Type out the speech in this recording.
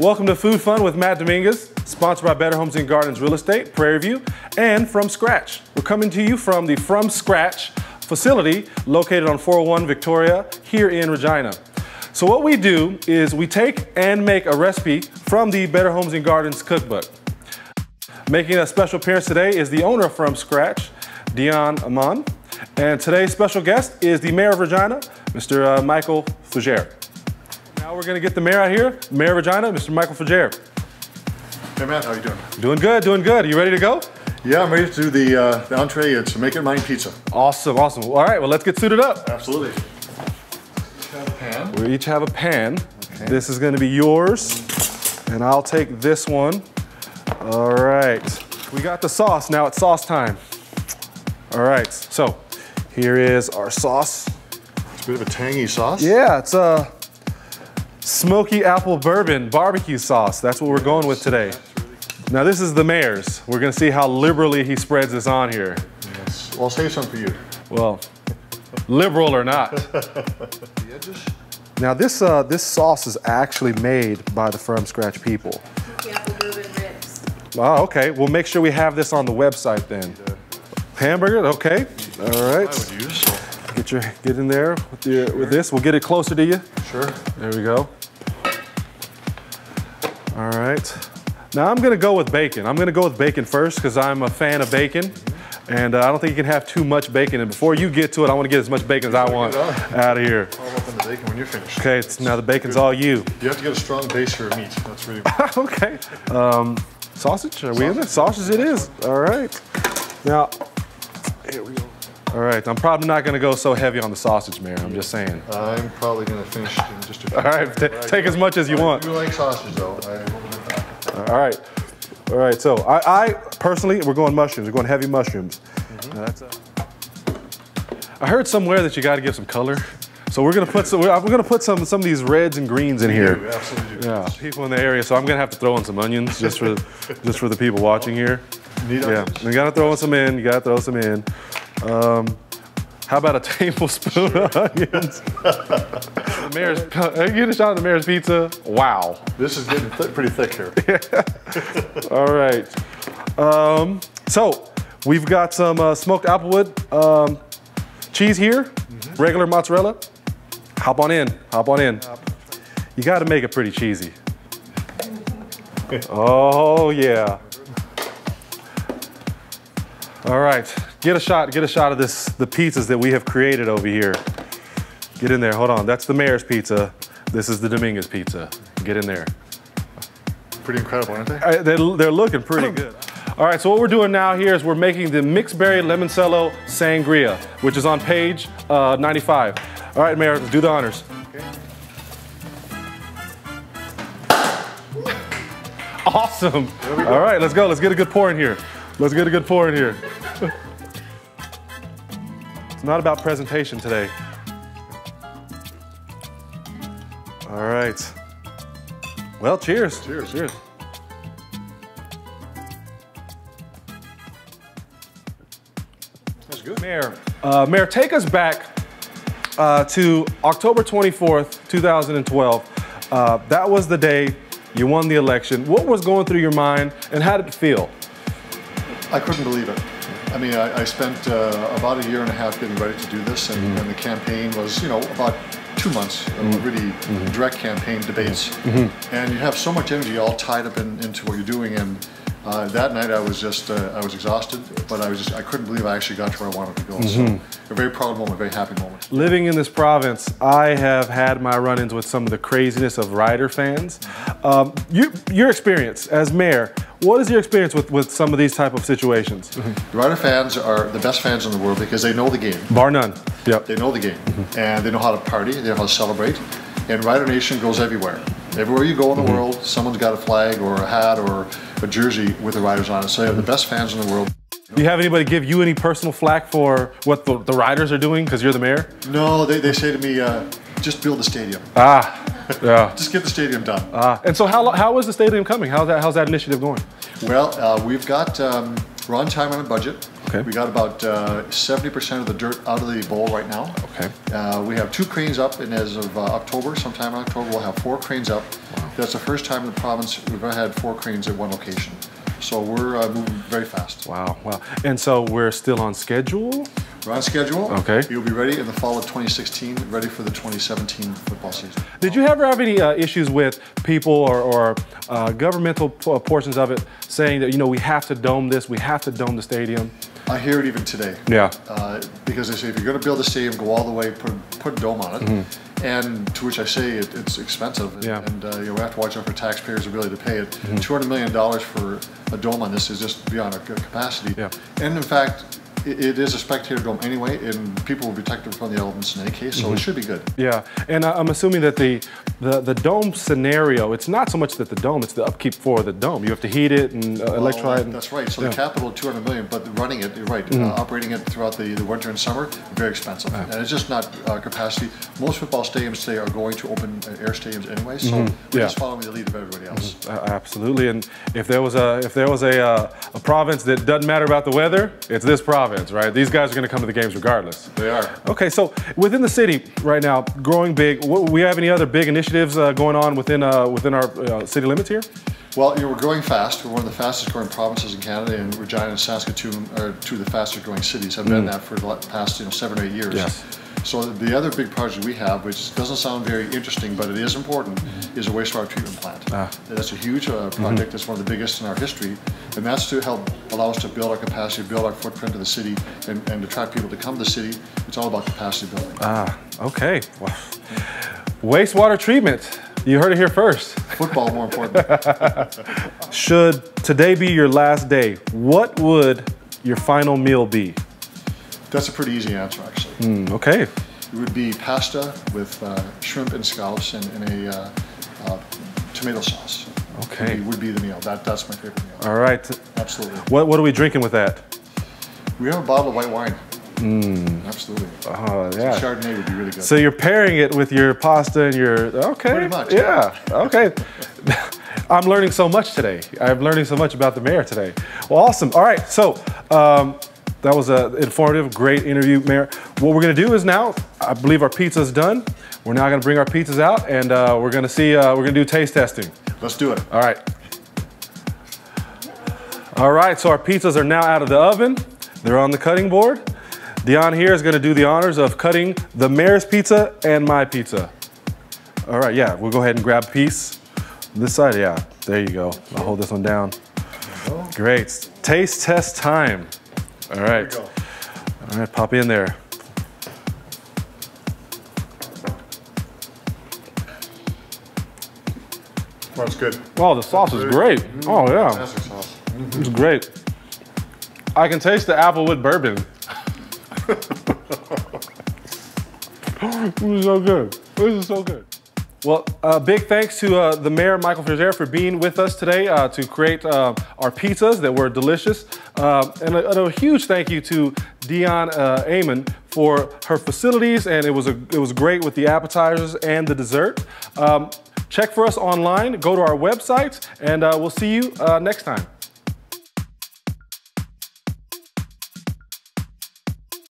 Welcome to Food Fun with Matt Dominguez, sponsored by Better Homes and Gardens Real Estate, Prairie View, and From Scratch. We're coming to you from the From Scratch facility located on 401 Victoria here in Regina. So what we do is we take and make a recipe from the Better Homes and Gardens cookbook. Making a special appearance today is the owner From Scratch, Dion Amon. And today's special guest is the Mayor of Regina, Mr. Uh, Michael Fougere. Now we're gonna get the mayor out here, Mayor of Regina, Mr. Michael Fougere. Hey Matt, how you doing? Doing good, doing good. Are You ready to go? Yeah, I'm ready to do the, uh, the entree. It's Make It Mine Pizza. Awesome, awesome. All right, well, let's get suited up. Absolutely. Have a pan. We each have a pan. This is gonna be yours, and I'll take this one. All right, we got the sauce. Now it's sauce time. All right, so here is our sauce. It's a bit of a tangy sauce. Yeah, it's a smoky apple bourbon barbecue sauce. That's what we're going with today. Now this is the mayor's. We're gonna see how liberally he spreads this on here. Yes. Well, I'll save some for you. Well, liberal or not. The edges? Now this uh, this sauce is actually made by the From Scratch people. The apple bourbon ribs. Oh, okay. We'll make sure we have this on the website then. Hamburger, okay. All right. I right. Get your get in there with your with this. We'll get it closer to you. Sure. There we go. All right. Now I'm gonna go with bacon. I'm gonna go with bacon first because I'm a fan of bacon. And uh, I don't think you can have too much bacon. And before you get to it, I want to get as much bacon as I want out of here. Follow up on the bacon when you're finished. Okay, it's, now the bacon's all you. You have to get a strong base for your meat. That's really okay. Um, sausage, are we in it? Sausage it is. All right. Now, here we go. All right, I'm probably not gonna go so heavy on the sausage, Mayor. I'm just saying. I'm probably going to finish in just a few All right, ta- take as much as you I want. do like sausage though. I will admit that. All right. All right, so I, I personally, we're going mushrooms. We're going heavy mushrooms. Mm-hmm. That's a- I heard somewhere that you got to give some color. So we're gonna put some. We're, we're gonna put some some of these reds and greens in You here. absolutely. Yeah, people in the area. So I'm gonna have to throw in some onions just for just for the people watching here. Need Yeah, onions? you gotta throw some in. You gotta throw some in. Um, how about a tablespoon of onions? the mayor's. Are you getting a shot of the mayor's pizza? Wow. This is getting th- pretty thick here. All right. Um, so we've got some uh, smoked applewood um, cheese here, regular mozzarella. Hop on in. Hop on in. You got to make it pretty cheesy. Oh yeah. All right. Get a shot. Get a shot of this. The pizzas that we have created over here. Get in there. Hold on. That's the mayor's pizza. This is the Dominguez pizza. Get in there. Pretty incredible, aren't they? Uh, they're, they're looking pretty good. All right, so what we're doing now here is we're making the mixed berry limoncello sangria, which is on page uh, 95. All right, Mayor, let's do the honors. Okay. Awesome. All right, let's go. Let's get a good pour in here. Let's get a good pour in here. It's not about presentation today. All right. Well, cheers. Cheers. Cheers. That's good. Mayor, uh, Mayor, take us back uh, to October 24th, 2012. Uh, that was the day you won the election. What was going through your mind, and how did it feel? I couldn't believe it. I mean, I, I spent uh, about a year and a half getting ready to do this, and, Mm-hmm. and the campaign was, you know, about two months of really Mm-hmm. direct campaign debates. And you have so much energy all tied up in, into what you're doing. And uh, that night, I was just, uh, I was exhausted, but I was just, I couldn't believe I actually got to where I wanted to go. Mm-hmm. So, a very proud moment, very happy moment. Living in this province, I have had my run-ins with some of the craziness of rider fans. Um, you, your experience as mayor, what is your experience with, with some of these type of situations? The Rider fans are the best fans in the world because they know the game. Bar none. Yep. They know the game, and they know how to party. They know how to celebrate. And Rider Nation goes everywhere. Everywhere you go in the world, someone's got a flag or a hat or a jersey with the Riders on it. So you have the best fans in the world. Do you have anybody give you any personal flack for what the, the riders are doing because you're the mayor? No, they, they say to me, uh, just build the stadium. Ah, yeah. Just get the stadium done. Ah, and so how, how is the stadium coming? How's that, how's that initiative going? Well, uh, we've got, um, we're on time on a budget. Okay. We got about uh, 70% of the dirt out of the bowl right now. Okay. Uh, we have two cranes up, and as of uh, October, sometime in October, we'll have four cranes up. Wow. That's the first time in the province we've ever had four cranes at one location. So we're uh, moving very fast. Wow, wow. And so we're still on schedule? We're on schedule. Okay. You'll be ready in the fall of 2016, ready for the 2017 football season. Did you ever have any uh, issues with people or, or uh, governmental portions of it saying that, you know, we have to dome this, we have to dome the stadium? I hear it even today. Yeah. Uh, because they say if you're going to build a stadium, go all the way, put put a dome on it. And to which I say it, it's expensive, and. Yeah. And uh, you know, we have to watch out for taxpayers' ability to pay it. Two hundred million dollars for a dome on this is just beyond our capacity. Yeah. And in fact, it, it is a spectator dome anyway, and people will be protected from the elements in any case, so Mm-hmm. it should be good. Yeah, and I'm assuming that the, the the dome scenario, it's not so much that the dome, it's the upkeep for the dome. You have to heat it and uh, Well, electrolyte. That's right. So Yeah. the capital, 200 million, but running it, you're right, Mm. uh, operating it throughout the, the winter and summer, very expensive. And it's just not uh, capacity. Most football stadiums today are going to open uh, air stadiums anyway, so we're Mm-hmm. Yeah. just following the lead of everybody else. Uh, absolutely, and if there was a if there was a uh, a province that doesn't matter about the weather, it's this province, right? These guys are going to come to the games regardless. They are. Okay, so within the city right now, growing big. What, we have any other big initiatives uh, going on within uh, within our uh, city limits here? Well, you know, we're growing fast. We're one of the fastest growing provinces in Canada, and Regina and Saskatoon are two of the fastest growing cities. I've been that for the past you know seven or eight years. Yes. So the other big project we have, which doesn't sound very interesting, but it is important, is a wastewater treatment plant. That's a huge uh, project. That's one of the biggest in our history, and that's to help allow us to build our capacity, build our footprint in the city, and, and attract people to come to the city. It's all about capacity building. Ah, okay. Wow. Wastewater treatment. You heard it here first. Football, more important. Should today be your last day, what would your final meal be? That's a pretty easy answer, actually. Mm, okay. It would be pasta with uh, shrimp and scallops and, and a uh, uh, tomato sauce. Okay. Would be, would be the meal. That, that's my favorite meal. All right. Absolutely. What, what are we drinking with that? We have a bottle of white wine. Absolutely. Oh, yeah. Chardonnay would be really good. So you're pairing it with your pasta and your okay. Pretty much, Yeah. Okay. I'm learning so much today. I'm learning so much about the mayor today. Well, awesome. All right. So um, that was an informative, great interview, Mayor. What we're gonna do is now, I believe our pizza's done. We're now gonna bring our pizzas out and uh, we're gonna see. Uh, we're gonna do taste testing. Let's do it. All right. All right, so our pizzas are now out of the oven. They're on the cutting board. Dion here is gonna do the honors of cutting the mayor's pizza and my pizza. All right, yeah, we'll go ahead and grab a piece. This side, yeah, there you go. I'll hold this one down. Great, taste test time. All right, all right, pop in there. Oh, it's good. Oh, the sauce is great. Mm-hmm. Oh yeah. Sauce. It's great. I can taste the applewood bourbon. This is so good. This is so good. Well, uh, big thanks to uh, the mayor, Michael Fougere, for being with us today uh, to create uh, our pizzas that were delicious. Uh, and, a, and a huge thank you to Dion uh, Amon for her facilities, and it was a, it was great with the appetizers and the dessert. Um, check for us online, go to our website, and uh, we'll see you next time.